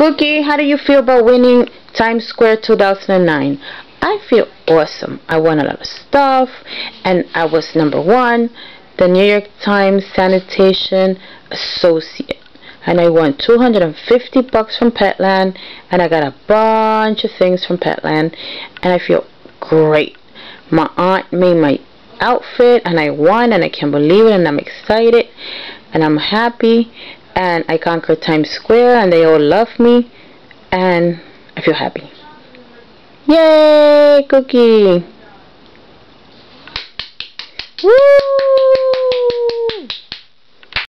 Cookie, how do you feel about winning Times Square 2009? I feel awesome. I won a lot of stuff and I was number one, the New York Times Sanitation Associate. And I won 250 bucks from Petland and I got a bunch of things from Petland and I feel great. My aunt made my outfit and I won and I can't believe it and I'm excited and I'm happy and I conquered Times Square and they all love me and I feel happy. Yay, Cookie! Woo!